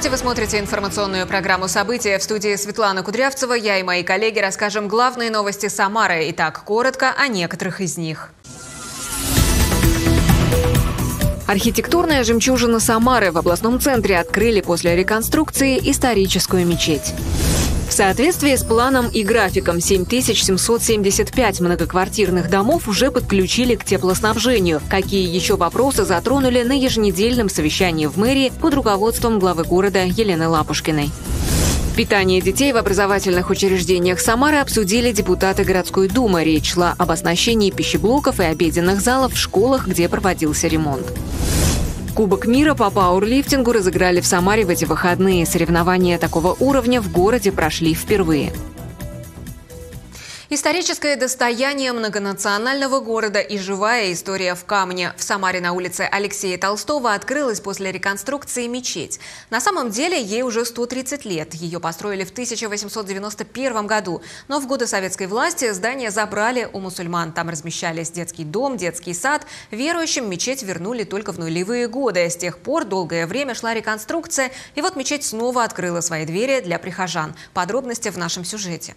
Здравствуйте, вы смотрите информационную программу «События». В студии Светлана Кудрявцева. Я и мои коллеги расскажем главные новости Самары. Итак, коротко о некоторых из них. Архитектурная жемчужина Самары в областном центре открыли после реконструкции историческую мечеть. В соответствии с планом и графиком 7775 многоквартирных домов уже подключили к теплоснабжению. Какие еще вопросы затронули на еженедельном совещании в мэрии под руководством главы города Елены Лапушкиной? Питание детей в образовательных учреждениях Самары обсудили депутаты городской думы. Речь шла об оснащении пищеблоков и обеденных залов в школах, где проводился ремонт. Кубок мира по пауэрлифтингу разыграли в Самаре в эти выходные. Соревнования такого уровня в городе прошли впервые. Историческое достояние многонационального города и живая история в камне. В Самаре на улице Алексея Толстого открылась после реконструкции мечеть. На самом деле ей уже 130 лет. Ее построили в 1891 году. Но в годы советской власти здание забрали у мусульман. Там размещались детский дом, детский сад. Верующим мечеть вернули только в нулевые годы. С тех пор долгое время шла реконструкция. И вот мечеть снова открыла свои двери для прихожан. Подробности в нашем сюжете.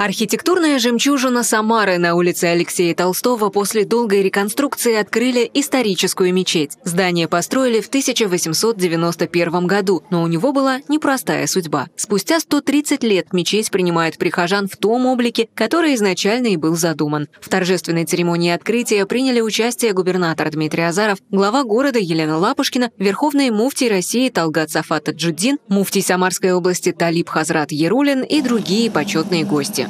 Архитектурная жемчужина Самары на улице Алексея Толстого после долгой реконструкции открыли историческую мечеть. Здание построили в 1891 году, но у него была непростая судьба. Спустя 130 лет мечеть принимает прихожан в том облике, который изначально и был задуман. В торжественной церемонии открытия приняли участие губернатор Дмитрий Азаров, глава города Елена Лапушкина, верховный муфтий России Талгат Сафат Джуддин, муфтий Самарской области Талиб Хазрат Ерулин и другие почетные гости.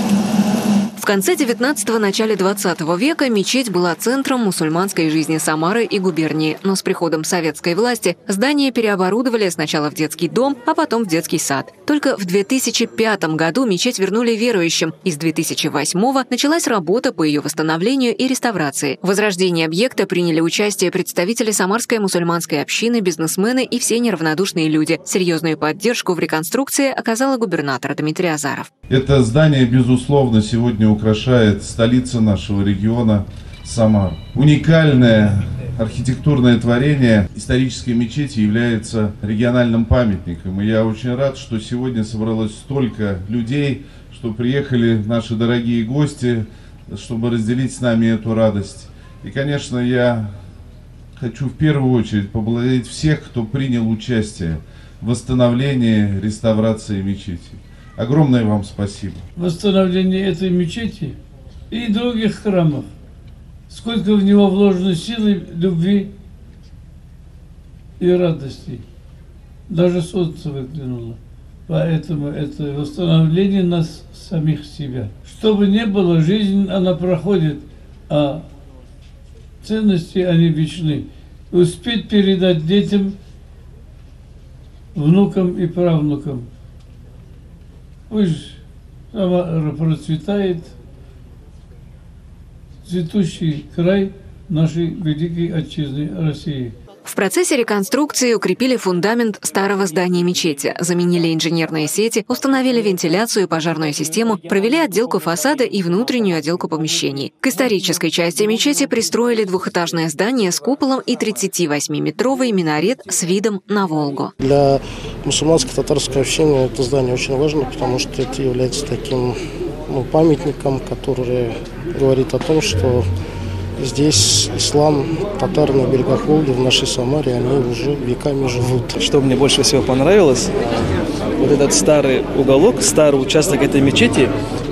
В конце 19-го, начале 20 века мечеть была центром мусульманской жизни Самары и губернии, но с приходом советской власти здание переоборудовали сначала в детский дом, а потом в детский сад. Только в 2005 году мечеть вернули верующим, и с 2008 началась работа по ее восстановлению и реставрации. В возрождении объекта приняли участие представители Самарской мусульманской общины, бизнесмены и все неравнодушные люди. Серьезную поддержку в реконструкции оказала губернатор Дмитрий Азаров. Это здание, безусловно, сегодня украшает столица нашего региона Самар. Уникальное архитектурное творение исторической мечети является региональным памятником. И я очень рад, что сегодня собралось столько людей, что приехали наши дорогие гости, чтобы разделить с нами эту радость. И, конечно, я хочу в первую очередь поблагодарить всех, кто принял участие в восстановлении, реставрации мечети. Огромное вам спасибо. Восстановление этой мечети и других храмов. Сколько в него вложено силы, любви и радости. Даже солнце выглянуло. Поэтому это восстановление нас самих себя. Что бы ни было, жизнь, она проходит, а ценности, они вечны. Успеть передать детям, внукам и правнукам – Пусть процветает цветущий край нашей великой отчизны России. В процессе реконструкции укрепили фундамент старого здания мечети, заменили инженерные сети, установили вентиляцию и пожарную систему, провели отделку фасада и внутреннюю отделку помещений. К исторической части мечети пристроили двухэтажное здание с куполом и 38-метровый минарет с видом на Волгу. Для мусульманской татарской общины это здание очень важно, потому что это является таким ну, памятником, который говорит о том, что Здесь ислам, татары на берегах Волги, в нашей Самаре, они уже веками живут. Что мне больше всего понравилось, вот этот старый уголок, старый участок этой мечети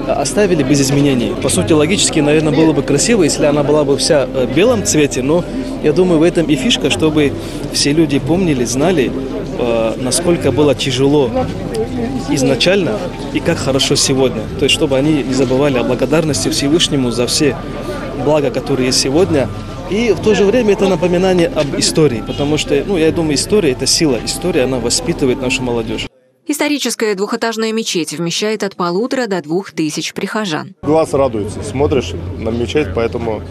оставили без изменений. По сути, логически, наверное, было бы красиво, если она была бы вся в белом цвете, но я думаю, в этом и фишка, чтобы все люди помнили, знали, э, насколько было тяжело изначально и как хорошо сегодня. То есть, чтобы они не забывали о благодарности Всевышнему за все блага, которые есть сегодня. И в то же время это напоминание об истории, потому что, ну, я думаю, история – это сила. История, она воспитывает нашу молодежь. Историческая двухэтажная мечеть вмещает от полутора до двух тысяч прихожан. Глаз радуется, смотришь на мечеть, поэтому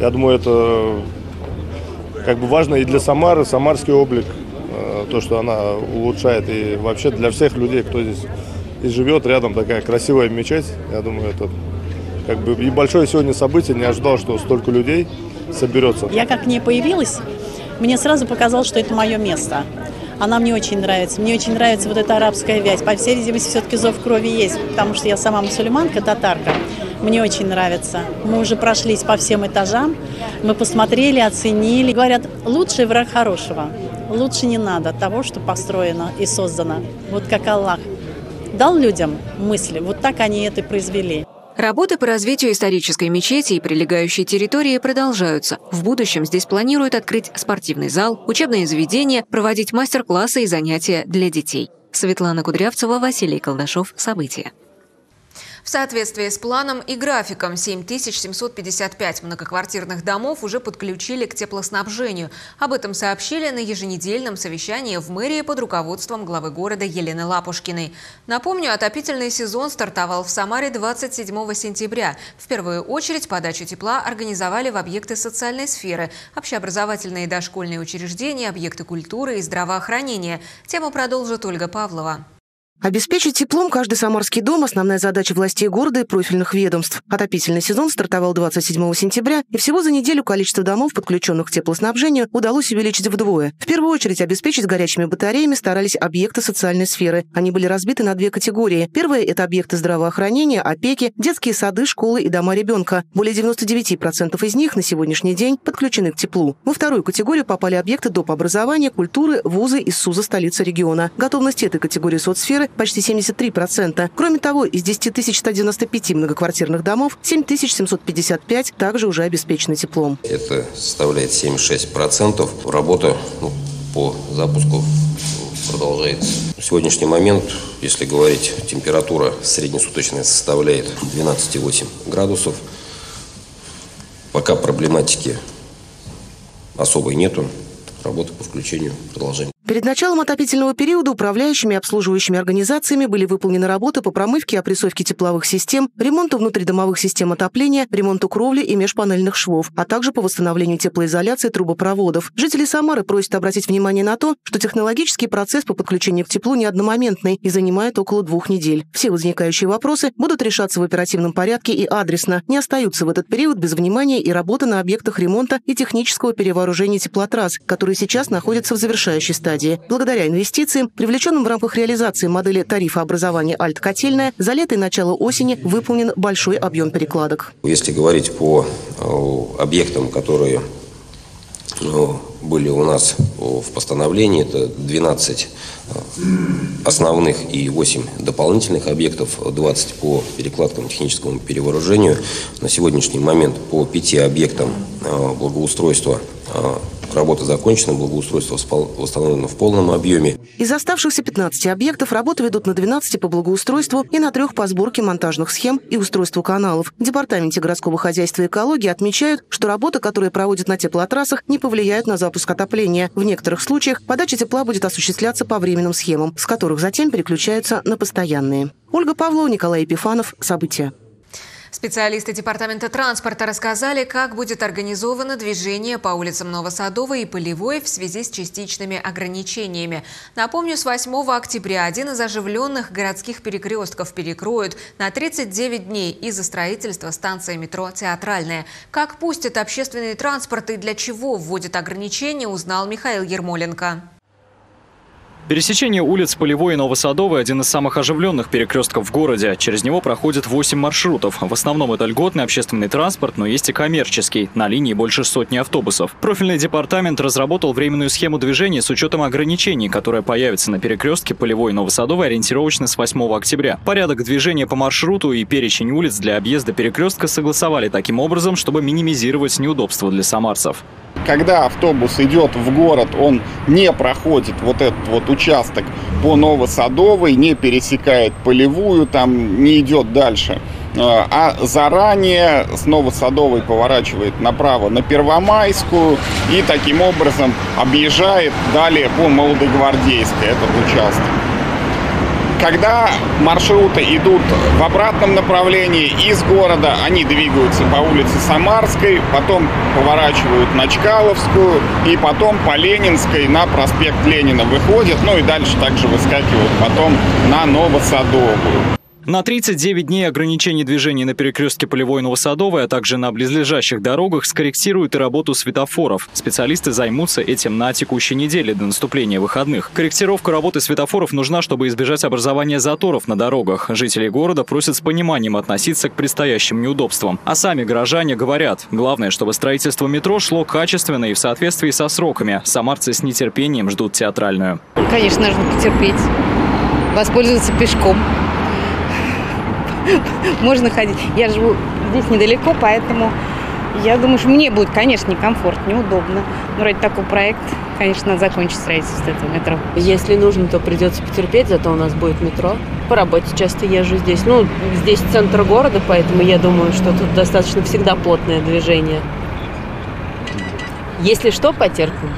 я думаю, это как бы важно и для Самары, самарский облик, э, то, что она улучшает и вообще для всех людей, кто здесь и живет рядом такая красивая мечеть. Я думаю, это как бы и большое сегодня событие. Не ожидал, что столько людей соберется. Я как не появилась, мне сразу показалось, что это мое место. Она мне очень нравится. Мне очень нравится вот эта арабская вязь. По всей видимости, все-таки зов крови есть, потому что я сама мусульманка, татарка. Мне очень нравится. Мы уже прошлись по всем этажам, мы посмотрели, оценили. Говорят, лучший враг хорошего. Лучше не надо того, что построено и создано. Вот как Аллах дал людям мысли, вот так они это произвели. Работы по развитию исторической мечети и прилегающей территории продолжаются. В будущем здесь планируют открыть спортивный зал, учебные заведения, проводить мастер-классы и занятия для детей. Светлана Кудрявцева, Василий Колдашов. События. В соответствии с планом и графиком 7755 многоквартирных домов уже подключили к теплоснабжению. Об этом сообщили на еженедельном совещании в мэрии под руководством главы города Елены Лапушкиной. Напомню, отопительный сезон стартовал в Самаре 27 сентября. В первую очередь подачу тепла организовали в объекты социальной сферы, общеобразовательные и дошкольные учреждения, объекты культуры и здравоохранения. Тему продолжит Ольга Павлова. Обеспечить теплом каждый самарский дом – основная задача властей города и профильных ведомств. Отопительный сезон стартовал 27 сентября, и всего за неделю количество домов, подключенных к теплоснабжению, удалось увеличить вдвое. В первую очередь обеспечить горячими батареями старались объекты социальной сферы. Они были разбиты на две категории. Первая – это объекты здравоохранения, опеки, детские сады, школы и дома ребенка. Более 99% из них на сегодняшний день подключены к теплу. Во вторую категорию попали объекты доп. образования, культуры, вузы и СУЗа столицы региона. Готовность этой категории соцсферы почти 73%. Кроме того, из 10 195 многоквартирных домов 7755 также уже обеспечены теплом. Это составляет 76%. Работа ну, по запуску продолжается. В сегодняшний момент, если говорить, температура среднесуточная составляет 12,8 градусов. Пока проблематики особой нету. Работа по включению продолжаем. Перед началом отопительного периода управляющими и обслуживающими организациями были выполнены работы по промывке и опрессовке тепловых систем, ремонту внутридомовых систем отопления, ремонту кровли и межпанельных швов, а также по восстановлению теплоизоляции трубопроводов. Жители Самары просят обратить внимание на то, что технологический процесс по подключению к теплу не одномоментный и занимает около двух недель. Все возникающие вопросы будут решаться в оперативном порядке и адресно, не остаются в этот период без внимания и работы на объектах ремонта и технического перевооружения теплотрасс, которые сейчас находятся в завершающей стадии стадии. Благодаря инвестициям, привлеченным в рамках реализации модели тарифа образования «Альт-котельная», за лето и начало осени выполнен большой объем перекладок. Если говорить по э, объектам, которые э, были у нас в постановлении, это 12 э, основных и 8 дополнительных объектов, 20 по перекладкам техническому перевооружению. На сегодняшний момент по 5 объектам благоустройства Работа закончена, благоустройство восстановлено в полном объеме. Из оставшихся 15 объектов работы ведут на 12 по благоустройству и на трех по сборке монтажных схем и устройству каналов. В Департаменте городского хозяйства и экологии отмечают, что работы, которые проводят на теплотрассах, не повлияют на запуск отопления. В некоторых случаях подача тепла будет осуществляться по временным схемам, с которых затем переключаются на постоянные. Ольга Павлова, Николай Епифанов. События. Специалисты Департамента транспорта рассказали, как будет организовано движение по улицам Новосадовой и Полевой в связи с частичными ограничениями. Напомню, с 8 октября один из оживленных городских перекрестков перекроют на 39 дней из-за строительства станции метро «Театральная». Как пустят общественный транспорт и для чего вводят ограничения, узнал Михаил Ермоленко. Пересечение улиц Полевой и Новосадовой – один из самых оживленных перекрестков в городе. Через него проходит 8 маршрутов. В основном это льготный общественный транспорт, но есть и коммерческий. На линии больше сотни автобусов. Профильный департамент разработал временную схему движения с учетом ограничений, которая появится на перекрестке Полевой и Новосадовой ориентировочно с 8 октября. Порядок движения по маршруту и перечень улиц для объезда перекрестка согласовали таким образом, чтобы минимизировать неудобства для самарцев. Когда автобус идет в город, он не проходит вот этот вот участок по Новосадовой, не пересекает полевую, там не идет дальше. А, а заранее с Новосадовой поворачивает направо на Первомайскую и таким образом объезжает далее по Молодогвардейской этот участок. Когда маршруты идут в обратном направлении из города, они двигаются по улице Самарской, потом поворачивают на Чкаловскую и потом по Ленинской на проспект Ленина выходят, ну и дальше также выскакивают потом на Новосадовую. На 39 дней ограничений движения на перекрестке Полевой Новосадовой, а также на близлежащих дорогах скорректируют и работу светофоров. Специалисты займутся этим на текущей неделе до наступления выходных. Корректировка работы светофоров нужна, чтобы избежать образования заторов на дорогах. Жители города просят с пониманием относиться к предстоящим неудобствам. А сами горожане говорят, главное, чтобы строительство метро шло качественно и в соответствии со сроками. Самарцы с нетерпением ждут театральную. Конечно, нужно потерпеть, воспользоваться пешком можно ходить. Я живу здесь недалеко, поэтому я думаю, что мне будет, конечно, некомфортно, неудобно. Но ради такого проекта, конечно, надо закончить строительство этого метро. Если нужно, то придется потерпеть, зато у нас будет метро. По работе часто езжу здесь. Ну, здесь центр города, поэтому я думаю, что тут достаточно всегда плотное движение. Если что, потерпим.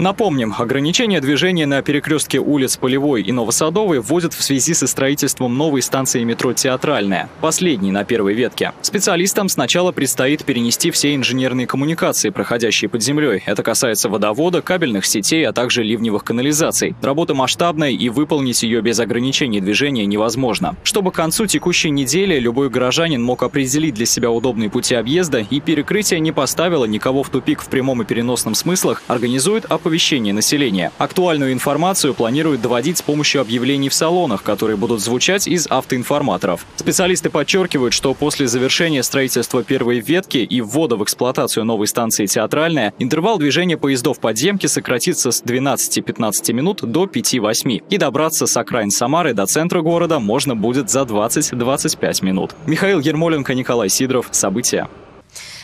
Напомним, ограничение движения на перекрестке улиц Полевой и Новосадовой вводят в связи со строительством новой станции метро «Театральная», последней на первой ветке. Специалистам сначала предстоит перенести все инженерные коммуникации, проходящие под землей. Это касается водовода, кабельных сетей, а также ливневых канализаций. Работа масштабная и выполнить ее без ограничений движения невозможно. Чтобы к концу текущей недели любой горожанин мог определить для себя удобные пути объезда и перекрытие не поставило никого в тупик в прямом и переносном смыслах, организует оповещение оповещения населения. Актуальную информацию планируют доводить с помощью объявлений в салонах, которые будут звучать из автоинформаторов. Специалисты подчеркивают, что после завершения строительства первой ветки и ввода в эксплуатацию новой станции «Театральная» интервал движения поездов подземки сократится с 12-15 минут до 5-8. И добраться с окраин Самары до центра города можно будет за 20-25 минут. Михаил Ермоленко, Николай Сидоров. События.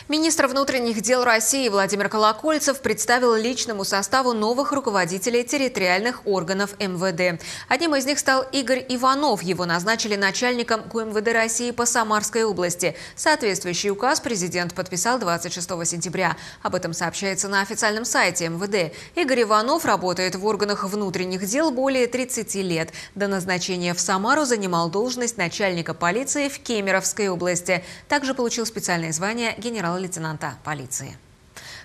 Министр внутренних дел России Владимир Колокольцев представил личному составу новых руководителей территориальных органов МВД. Одним из них стал Игорь Иванов. Его назначили начальником КМВД России по Самарской области. Соответствующий указ президент подписал 26 сентября. Об этом сообщается на официальном сайте МВД. Игорь Иванов работает в органах внутренних дел более 30 лет. До назначения в Самару занимал должность начальника полиции в Кемеровской области. Также получил специальное звание генерал генерал-лейтенанта полиции.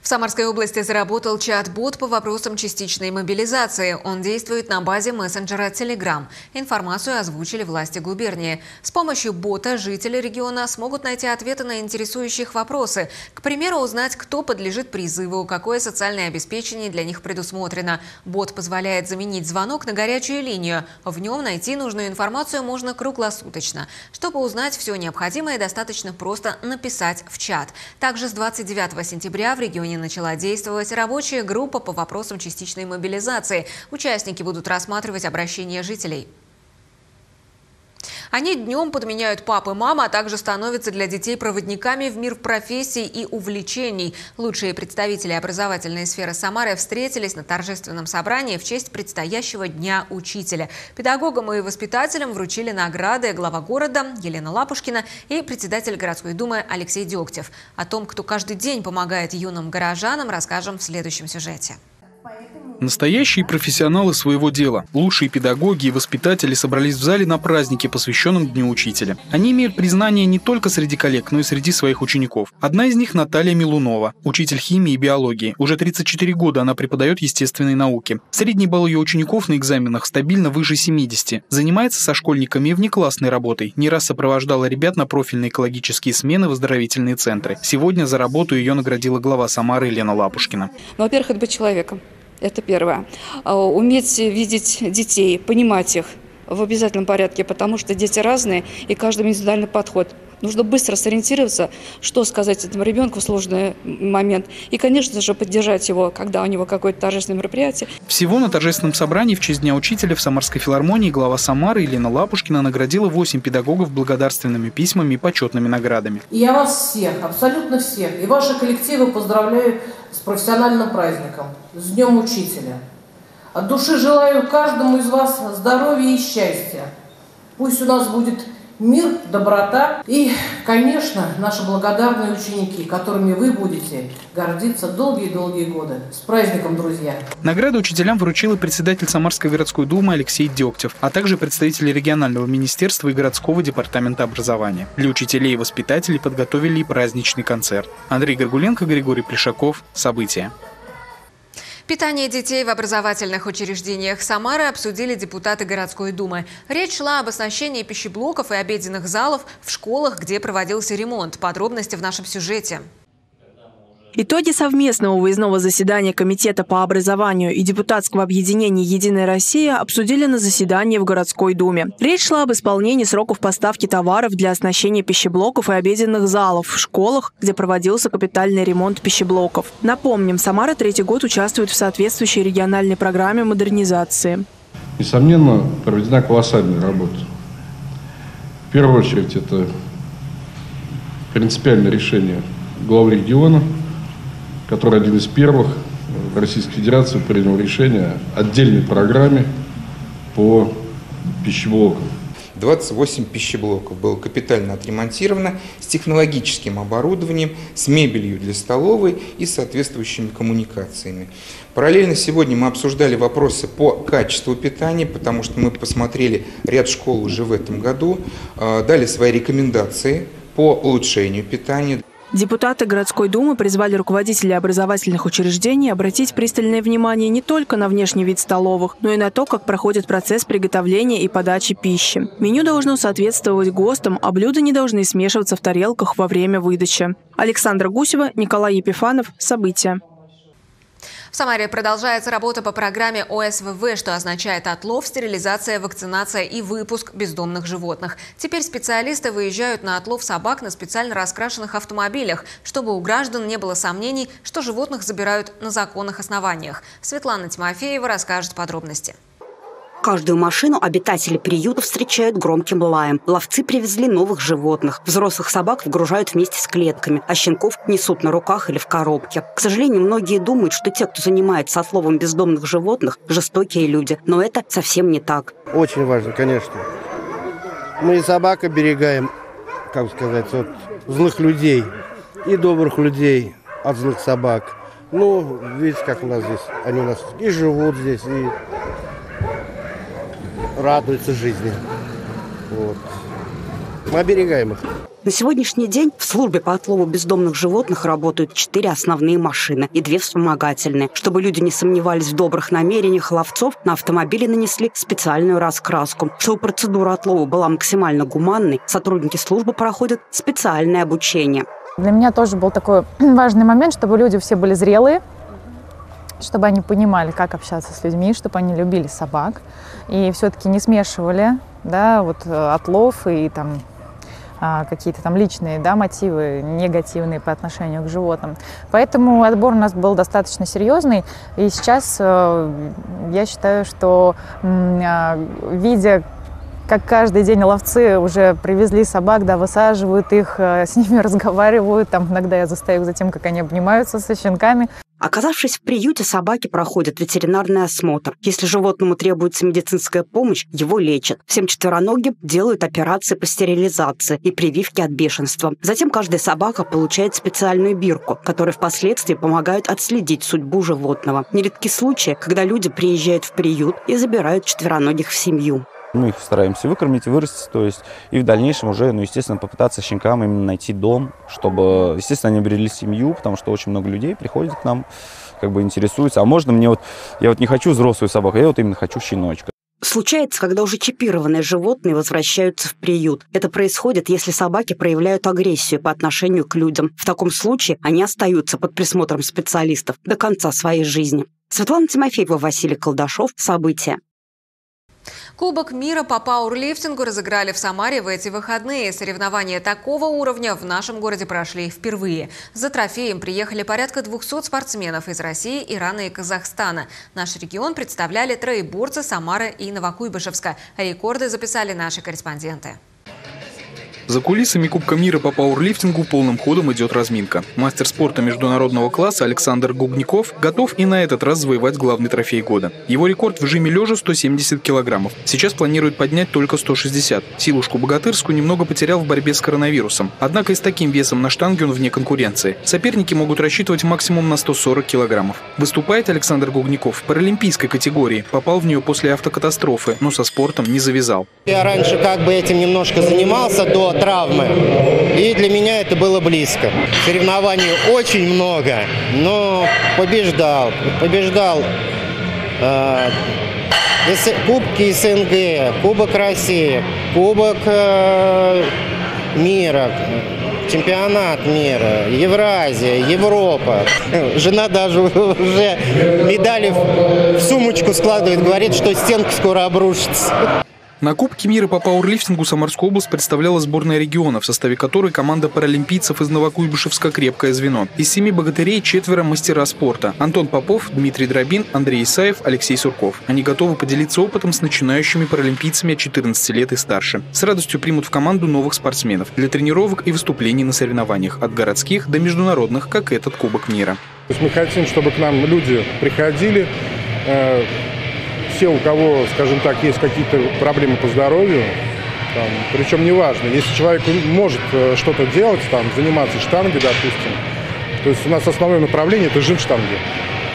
В Самарской области заработал чат-бот по вопросам частичной мобилизации. Он действует на базе мессенджера Telegram. Информацию озвучили власти губернии. С помощью бота жители региона смогут найти ответы на интересующие вопросы. К примеру, узнать, кто подлежит призыву, какое социальное обеспечение для них предусмотрено. Бот позволяет заменить звонок на горячую линию. В нем найти нужную информацию можно круглосуточно. Чтобы узнать все необходимое, достаточно просто написать в чат. Также с 29 сентября в регионе регионе начала действовать рабочая группа по вопросам частичной мобилизации. Участники будут рассматривать обращения жителей. Они днем подменяют пап и мам, а также становятся для детей проводниками в мир профессий и увлечений. Лучшие представители образовательной сферы Самары встретились на торжественном собрании в честь предстоящего Дня учителя. Педагогам и воспитателям вручили награды глава города Елена Лапушкина и председатель городской думы Алексей Дегтев. О том, кто каждый день помогает юным горожанам, расскажем в следующем сюжете. Настоящие профессионалы своего дела, лучшие педагоги и воспитатели собрались в зале на празднике, посвященном Дню Учителя. Они имеют признание не только среди коллег, но и среди своих учеников. Одна из них Наталья Милунова, учитель химии и биологии. Уже 34 года она преподает естественные науки. Средний балл ее учеников на экзаменах стабильно выше 70. Занимается со школьниками внеклассной работой. Не раз сопровождала ребят на профильные экологические смены в оздоровительные центры. Сегодня за работу ее наградила глава Самары Елена Лапушкина. Ну, во-первых, это быть человеком. Это первое. А, уметь видеть детей, понимать их в обязательном порядке, потому что дети разные, и каждый индивидуальный подход. Нужно быстро сориентироваться, что сказать этому ребенку в сложный момент. И, конечно же, поддержать его, когда у него какое-то торжественное мероприятие. Всего на торжественном собрании в честь Дня учителя в Самарской филармонии глава Самары Елена Лапушкина наградила 8 педагогов благодарственными письмами и почетными наградами. Я вас всех, абсолютно всех, и ваши коллективы поздравляю с профессиональным праздником, с Днем Учителя. От души желаю каждому из вас здоровья и счастья. Пусть у нас будет мир, доброта и, конечно, наши благодарные ученики, которыми вы будете гордиться долгие-долгие годы. С праздником, друзья! Награду учителям вручил и председатель Самарской городской думы Алексей Дегтев, а также представители регионального министерства и городского департамента образования. Для учителей и воспитателей подготовили и праздничный концерт. Андрей Горгуленко, Григорий Плешаков. События. Питание детей в образовательных учреждениях Самары обсудили депутаты городской думы. Речь шла об оснащении пищеблоков и обеденных залов в школах, где проводился ремонт. Подробности в нашем сюжете. Итоги совместного выездного заседания Комитета по образованию и депутатского объединения «Единая Россия» обсудили на заседании в городской думе. Речь шла об исполнении сроков поставки товаров для оснащения пищеблоков и обеденных залов в школах, где проводился капитальный ремонт пищеблоков. Напомним, Самара третий год участвует в соответствующей региональной программе модернизации. Несомненно, проведена колоссальная работа. В первую очередь, это принципиальное решение главы региона – который один из первых в Российской Федерации принял решение о отдельной программе по пищеблокам. 28 пищеблоков было капитально отремонтировано с технологическим оборудованием, с мебелью для столовой и соответствующими коммуникациями. Параллельно сегодня мы обсуждали вопросы по качеству питания, потому что мы посмотрели ряд школ уже в этом году, а, дали свои рекомендации по улучшению питания. Депутаты городской думы призвали руководителей образовательных учреждений обратить пристальное внимание не только на внешний вид столовых, но и на то, как проходит процесс приготовления и подачи пищи. Меню должно соответствовать ГОСТам, а блюда не должны смешиваться в тарелках во время выдачи. Александра Гусева, Николай Епифанов. События. В Самаре продолжается работа по программе ОСВВ, что означает отлов, стерилизация, вакцинация и выпуск бездомных животных. Теперь специалисты выезжают на отлов собак на специально раскрашенных автомобилях, чтобы у граждан не было сомнений, что животных забирают на законных основаниях. Светлана Тимофеева расскажет подробности. Каждую машину обитатели приюта встречают громким лаем. Ловцы привезли новых животных. Взрослых собак выгружают вместе с клетками, а щенков несут на руках или в коробке. К сожалению, многие думают, что те, кто занимается отловом бездомных животных, жестокие люди. Но это совсем не так. Очень важно, конечно. Мы и собак оберегаем, как сказать, от злых людей и добрых людей от злых собак. Ну, видите, как у нас здесь, они у нас и живут здесь, и радуются жизни. Вот. Мы оберегаем их. На сегодняшний день в службе по отлову бездомных животных работают четыре основные машины и две вспомогательные. Чтобы люди не сомневались в добрых намерениях ловцов, на автомобиле нанесли специальную раскраску. Чтобы процедура отлова была максимально гуманной, сотрудники службы проходят специальное обучение. Для меня тоже был такой важный момент, чтобы люди все были зрелые, чтобы они понимали, как общаться с людьми, чтобы они любили собак и все-таки не смешивали, да, вот э, отлов и там а, какие-то там личные да, мотивы негативные по отношению к животным. Поэтому отбор у нас был достаточно серьезный. И сейчас э, я считаю, что а, видя как каждый день ловцы уже привезли собак, да, высаживают их, э, с ними разговаривают. Там иногда я застаю за тем, как они обнимаются со щенками. Оказавшись в приюте, собаки проходят ветеринарный осмотр. Если животному требуется медицинская помощь, его лечат. Всем четвероногим делают операции по стерилизации и прививки от бешенства. Затем каждая собака получает специальную бирку, которая впоследствии помогает отследить судьбу животного. Нередки случаи, когда люди приезжают в приют и забирают четвероногих в семью. Мы их стараемся выкормить, вырастить, то есть и в дальнейшем уже, ну, естественно, попытаться щенкам именно найти дом, чтобы, естественно, они обрели семью, потому что очень много людей приходит к нам, как бы интересуются. А можно мне вот, я вот не хочу взрослую собаку, я вот именно хочу щеночка. Случается, когда уже чипированные животные возвращаются в приют. Это происходит, если собаки проявляют агрессию по отношению к людям. В таком случае они остаются под присмотром специалистов до конца своей жизни. Светлана Тимофеева, Василий Колдашов. События. Кубок мира по пауэрлифтингу разыграли в Самаре в эти выходные. Соревнования такого уровня в нашем городе прошли впервые. За трофеем приехали порядка 200 спортсменов из России, Ирана и Казахстана. Наш регион представляли троеборцы Самары и Новокуйбышевска. Рекорды записали наши корреспонденты. За кулисами Кубка мира по пауэрлифтингу полным ходом идет разминка. Мастер спорта международного класса Александр Гугников готов и на этот раз завоевать главный трофей года. Его рекорд в жиме лежа 170 килограммов. Сейчас планирует поднять только 160. Силушку богатырскую немного потерял в борьбе с коронавирусом. Однако и с таким весом на штанге он вне конкуренции. Соперники могут рассчитывать максимум на 140 килограммов. Выступает Александр Гугников в паралимпийской категории. Попал в нее после автокатастрофы, но со спортом не завязал. Я раньше как бы этим немножко занимался до травмы. И для меня это было близко. Соревнований очень много, но побеждал. Побеждал э, Кубки СНГ, Кубок России, Кубок э, мира, чемпионат мира, Евразия, Европа. Жена даже уже медали в сумочку складывает, говорит, что стенка скоро обрушится. На Кубке мира по пауэрлифтингу Самарскую область представляла сборная региона, в составе которой команда паралимпийцев из Новокуйбышевска «Крепкое звено». Из семи богатырей четверо мастера спорта. Антон Попов, Дмитрий Дробин, Андрей Исаев, Алексей Сурков. Они готовы поделиться опытом с начинающими паралимпийцами от 14 лет и старше. С радостью примут в команду новых спортсменов для тренировок и выступлений на соревнованиях от городских до международных, как этот Кубок мира. То есть мы хотим, чтобы к нам люди приходили, э, все, у кого, скажем так, есть какие-то проблемы по здоровью, там, причем неважно, если человек может э, что-то делать, там, заниматься штангой, допустим, то есть у нас основное направление – это жим штанги.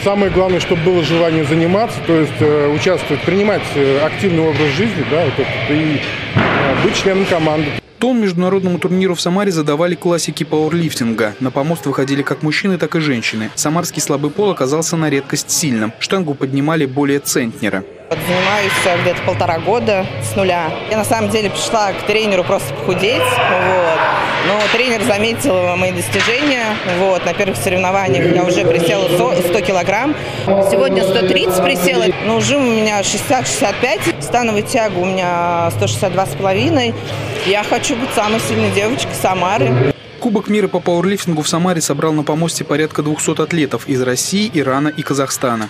Самое главное, чтобы было желание заниматься, то есть э, участвовать, принимать э, активный образ жизни, да, вот этот, и э, быть членом команды. Тон международному турниру в Самаре задавали классики пауэрлифтинга. На помост выходили как мужчины, так и женщины. Самарский слабый пол оказался на редкость сильным. Штангу поднимали более центнера. Занимаюсь где-то полтора года с нуля. Я на самом деле пришла к тренеру просто похудеть. Вот. Но тренер заметил мои достижения. Вот. На первых соревнованиях я уже присела 100 килограмм. Сегодня 130 присела. Но жим у меня 60-65. Становую тягу у меня 162,5. Я хочу быть самой сильной девочкой Самары. Кубок мира по пауэрлифтингу в Самаре собрал на помосте порядка 200 атлетов из России, Ирана и Казахстана.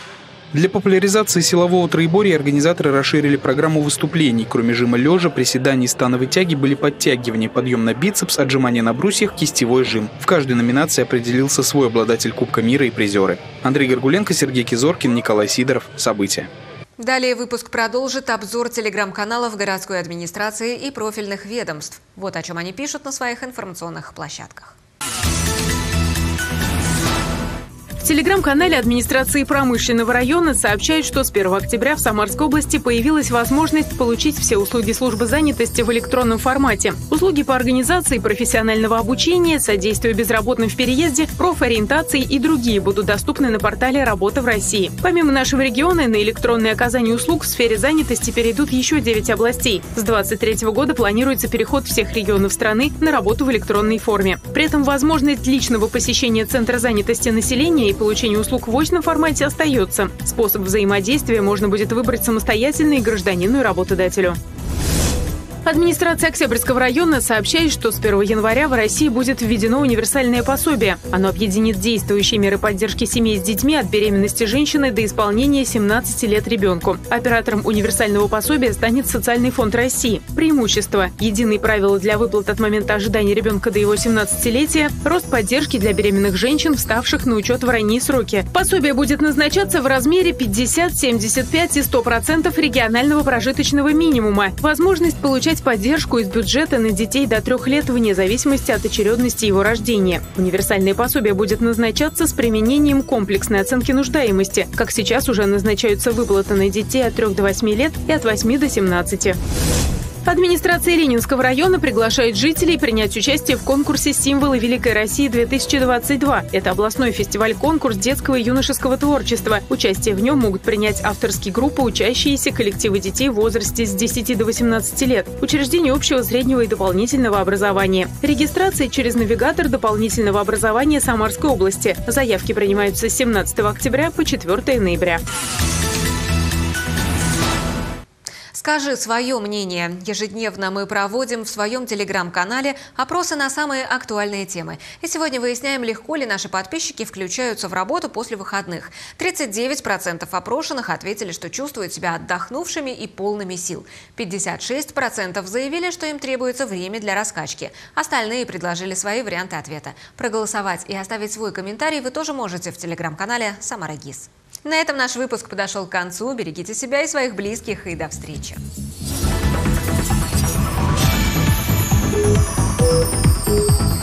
Для популяризации силового троеборья организаторы расширили программу выступлений. Кроме жима лежа, приседаний становой тяги были подтягивания, подъем на бицепс, отжимания на брусьях, кистевой жим. В каждой номинации определился свой обладатель Кубка мира и призеры. Андрей Горгуленко, Сергей Кизоркин, Николай Сидоров. События. Далее выпуск продолжит обзор телеграм-каналов городской администрации и профильных ведомств. Вот о чем они пишут на своих информационных площадках. Телеграм-канале администрации промышленного района сообщают, что с 1 октября в Самарской области появилась возможность получить все услуги службы занятости в электронном формате. Услуги по организации профессионального обучения, содействию безработным в переезде, профориентации и другие будут доступны на портале «Работа в России». Помимо нашего региона, на электронное оказание услуг в сфере занятости перейдут еще 9 областей. С 2023 года планируется переход всех регионов страны на работу в электронной форме. При этом возможность личного посещения Центра занятости населения и получения услуг в очном формате остается. Способ взаимодействия можно будет выбрать самостоятельно и гражданину и работодателю. Администрация Октябрьского района сообщает, что с 1 января в России будет введено универсальное пособие. Оно объединит действующие меры поддержки семей с детьми от беременности женщины до исполнения 17 лет ребенку. Оператором универсального пособия станет Социальный фонд России. Преимущество – единые правила для выплат от момента ожидания ребенка до его 17-летия, рост поддержки для беременных женщин, вставших на учет в ранние сроки. Пособие будет назначаться в размере 50, 75 и 100% регионального прожиточного минимума. Возможность получать получать поддержку из бюджета на детей до трех лет вне зависимости от очередности его рождения. Универсальное пособие будет назначаться с применением комплексной оценки нуждаемости, как сейчас уже назначаются выплаты на детей от 3 до 8 лет и от 8 до 17. Администрация Ленинского района приглашает жителей принять участие в конкурсе «Символы Великой России-2022». Это областной фестиваль-конкурс детского и юношеского творчества. Участие в нем могут принять авторские группы, учащиеся коллективы детей в возрасте с 10 до 18 лет, учреждения общего, среднего и дополнительного образования. Регистрация через навигатор дополнительного образования Самарской области. Заявки принимаются с 17 октября по 4 ноября. Скажи свое мнение. Ежедневно мы проводим в своем телеграм-канале опросы на самые актуальные темы. И сегодня выясняем, легко ли наши подписчики включаются в работу после выходных. 39% опрошенных ответили, что чувствуют себя отдохнувшими и полными сил. 56% заявили, что им требуется время для раскачки. Остальные предложили свои варианты ответа. Проголосовать и оставить свой комментарий вы тоже можете в телеграм-канале «Самара ГИС». На этом наш выпуск подошел к концу. Берегите себя и своих близких и до встречи. Thank you